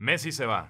Messi se va.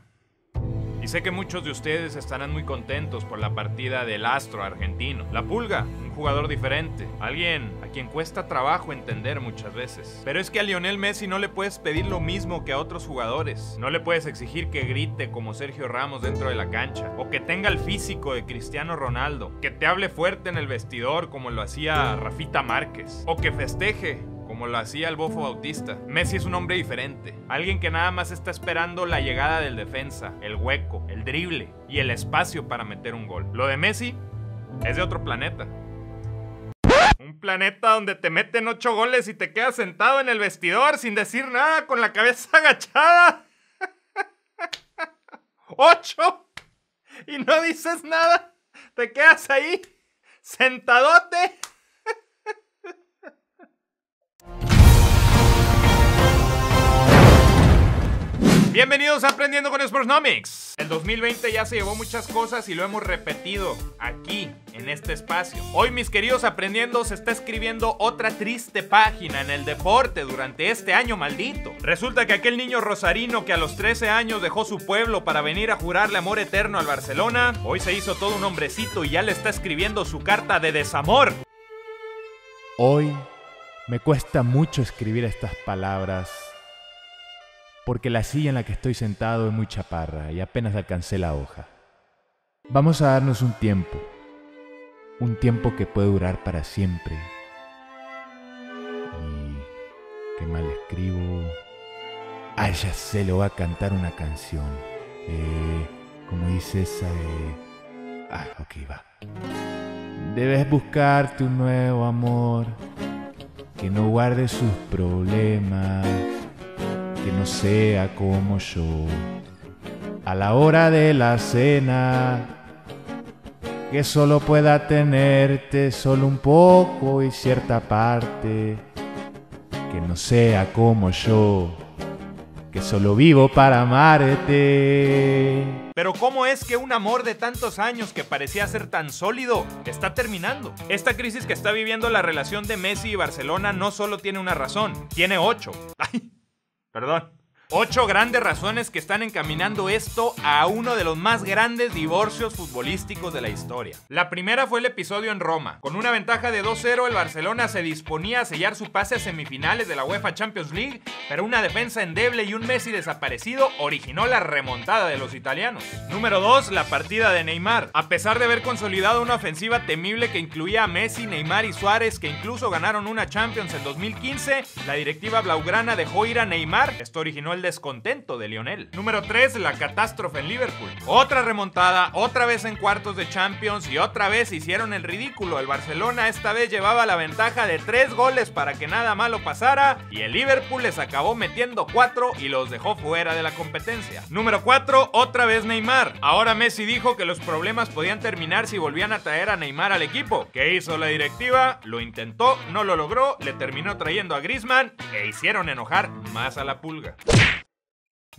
Y sé que muchos de ustedes estarán muy contentos por la partida del astro argentino. La Pulga, un jugador diferente, alguien a quien cuesta trabajo entender muchas veces. Pero es que a Lionel Messi no le puedes pedir lo mismo que a otros jugadores. No le puedes exigir que grite como Sergio Ramos dentro de la cancha, o que tenga el físico de Cristiano Ronaldo, que te hable fuerte en el vestidor como lo hacía Rafita Márquez, o que festeje como lo hacía el bofo bautista. Messi es un hombre diferente, alguien que nada más está esperando la llegada del defensa, el hueco, el drible y el espacio para meter un gol. Lo de Messi es de otro planeta. Un planeta donde te meten ocho goles y te quedas sentado en el vestidor sin decir nada, con la cabeza agachada. ¡Ocho! Y no dices nada. Te quedas ahí, sentadote. Bienvenidos a Aprendiendo con Sportsnomics. El 2020 ya se llevó muchas cosas y lo hemos repetido aquí, en este espacio. Hoy, mis queridos aprendiendo, se está escribiendo otra triste página en el deporte durante este año maldito. Resulta que aquel niño rosarino que a los 13 años dejó su pueblo para venir a jurarle amor eterno al Barcelona, hoy se hizo todo un hombrecito y ya le está escribiendo su carta de desamor. Hoy me cuesta mucho escribir estas palabras porque la silla en la que estoy sentado es muy chaparra y apenas alcancé la hoja. Vamos a darnos un tiempo, un tiempo que puede durar para siempre. Y qué mal escribo. Ah, ya sé, le voy a cantar una canción. Eh, como dice esa de... Ah, ok, va. Debes buscarte un nuevo amor que no guarde sus problemas que no sea como yo. A la hora de la cena, que solo pueda tenerte solo un poco y cierta parte, que no sea como yo, que solo vivo para amarte. Pero ¿cómo es que un amor de tantos años que parecía ser tan sólido está terminando? Esta crisis que está viviendo la relación de Messi y Barcelona no solo tiene una razón, tiene ocho. Ay, perdón. Ocho grandes razones que están encaminando esto a uno de los más grandes divorcios futbolísticos de la historia. La primera fue el episodio en Roma. Con una ventaja de 2-0, el Barcelona se disponía a sellar su pase a semifinales de la UEFA Champions League, pero una defensa endeble y un Messi desaparecido originó la remontada de los italianos. Número 2, la partida de Neymar. A pesar de haber consolidado una ofensiva temible que incluía a Messi, Neymar y Suárez, que incluso ganaron una Champions en 2015, la directiva blaugrana dejó ir a Neymar. Esto originó descontento de Lionel. Número 3, la catástrofe en Liverpool. Otra remontada, otra vez en cuartos de Champions y otra vez hicieron el ridículo. El Barcelona esta vez llevaba la ventaja de 3 goles para que nada malo pasara y el Liverpool les acabó metiendo 4 y los dejó fuera de la competencia. Número 4, otra vez Neymar. Ahora Messi dijo que los problemas podían terminar si volvían a traer a Neymar al equipo. ¿Qué hizo la directiva? Lo intentó, no lo logró, le terminó trayendo a Griezmann e hicieron enojar más a la pulga.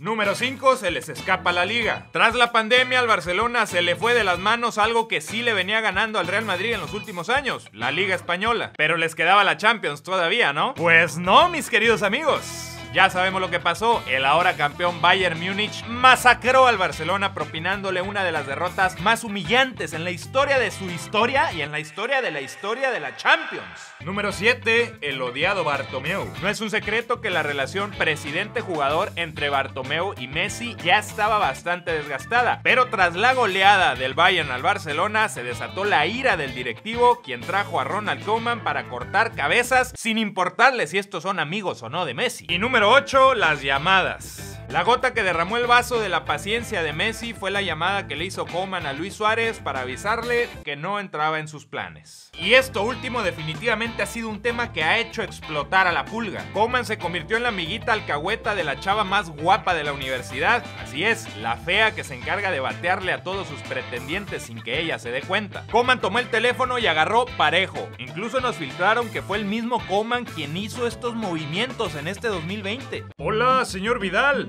Número 5, se les escapa la liga. Tras la pandemia al Barcelona se le fue de las manos algo que sí le venía ganando al Real Madrid en los últimos años, la liga española. Pero les quedaba la Champions todavía, ¿no? Pues no, mis queridos amigos. Ya sabemos lo que pasó. El ahora campeón Bayern Múnich masacró al Barcelona propinándole una de las derrotas más humillantes en la historia de su historia y en la historia de la historia de la Champions. Número 7. El odiado Bartomeu. No es un secreto que la relación presidente-jugador entre Bartomeu y Messi ya estaba bastante desgastada, pero tras la goleada del Bayern al Barcelona se desató la ira del directivo, quien trajo a Ronald Koeman para cortar cabezas sin importarle si estos son amigos o no de Messi. Y número 8. Las llamadas. La gota que derramó el vaso de la paciencia de Messi fue la llamada que le hizo Coman a Luis Suárez para avisarle que no entraba en sus planes. Y esto último definitivamente ha sido un tema que ha hecho explotar a la pulga. Coman se convirtió en la amiguita alcahueta de la chava más guapa de la universidad, así es, la fea que se encarga de batearle a todos sus pretendientes sin que ella se dé cuenta. Coman tomó el teléfono y agarró parejo. Incluso nos filtraron que fue el mismo Coman quien hizo estos movimientos en este 2020. Hola, señor Vidal.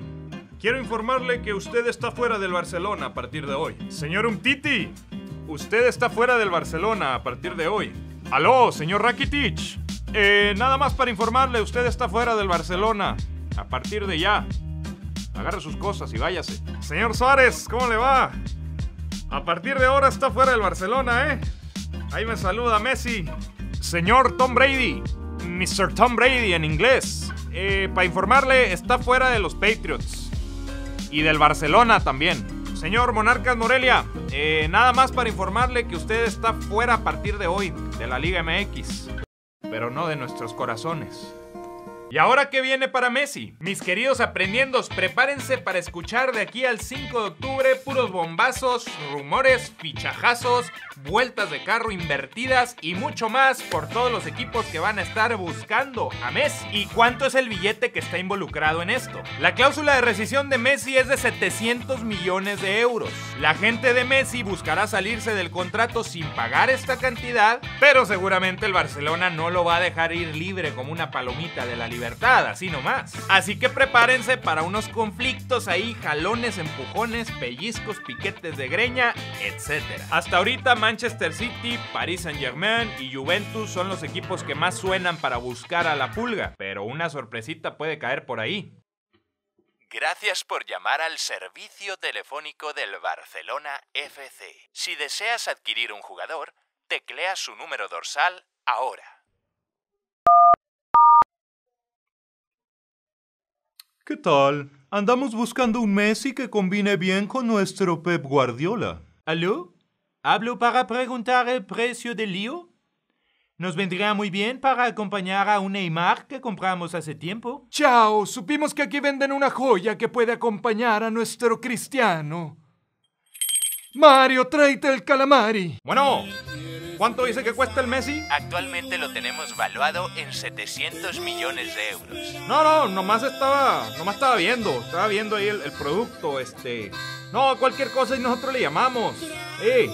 Quiero informarle que usted está fuera del Barcelona a partir de hoy. Señor Umtiti, usted está fuera del Barcelona a partir de hoy. Aló, señor Rakitic. Eh, nada más para informarle, usted está fuera del Barcelona a partir de ya. agarre sus cosas y váyase. Señor Suárez, ¿cómo le va? A partir de ahora está fuera del Barcelona, ¿eh? Ahí me saluda Messi. Señor Tom Brady, Mr. Tom Brady en inglés. Eh, para informarle, está fuera de los Patriots. Y del Barcelona también. Señor Monarcas Morelia, eh, nada más para informarle que usted está fuera a partir de hoy de la Liga MX. Pero no de nuestros corazones. ¿Y ahora qué viene para Messi? Mis queridos aprendiendos, prepárense para escuchar de aquí al 5 de octubre puros bombazos, rumores, fichajazos, vueltas de carro invertidas y mucho más por todos los equipos que van a estar buscando a Messi. ¿Y cuánto es el billete que está involucrado en esto? La cláusula de rescisión de Messi es de 700 millones de euros. La gente de Messi buscará salirse del contrato sin pagar esta cantidad, pero seguramente el Barcelona no lo va a dejar ir libre como una palomita de la libertad libertad, así nomás. Así que prepárense para unos conflictos ahí, jalones, empujones, pellizcos, piquetes de greña, etc. Hasta ahorita Manchester City, Paris Saint Germain y Juventus son los equipos que más suenan para buscar a la pulga, pero una sorpresita puede caer por ahí. Gracias por llamar al servicio telefónico del Barcelona FC. Si deseas adquirir un jugador, teclea su número dorsal ahora. ¿Qué tal? Andamos buscando un Messi que combine bien con nuestro Pep Guardiola. ¿Aló? ¿Hablo para preguntar el precio del lío? Nos vendría muy bien para acompañar a un Neymar que compramos hace tiempo. Chao, supimos que aquí venden una joya que puede acompañar a nuestro cristiano. Mario, tráete el calamari. Bueno, ¿cuánto dice que cuesta el Messi? Actualmente lo tenemos valuado en 700 millones de euros. No, no, nomás estaba, nomás estaba viendo, estaba viendo ahí el, el producto, este. No, cualquier cosa y nosotros le llamamos. ¡Eh!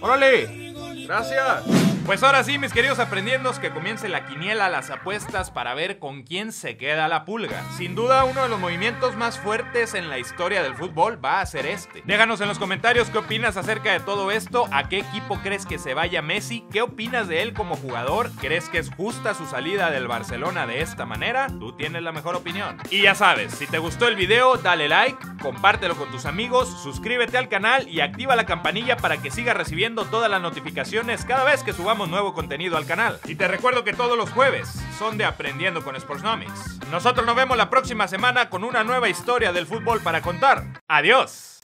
¡Órale! Gracias. Pues ahora sí, mis queridos aprendiendos, que comience la quiniela, las apuestas para ver con quién se queda la pulga. Sin duda, uno de los movimientos más fuertes en la historia del fútbol va a ser este. Déjanos en los comentarios qué opinas acerca de todo esto, a qué equipo crees que se vaya Messi, qué opinas de él como jugador, crees que es justa su salida del Barcelona de esta manera, tú tienes la mejor opinión. Y ya sabes, si te gustó el video, dale like, compártelo con tus amigos, suscríbete al canal y activa la campanilla para que sigas recibiendo todas las notificaciones cada vez que subamos nuevo contenido al canal. Y te recuerdo que todos los jueves son de Aprendiendo con Sportsnomics. Nosotros nos vemos la próxima semana con una nueva historia del fútbol para contar. ¡Adiós!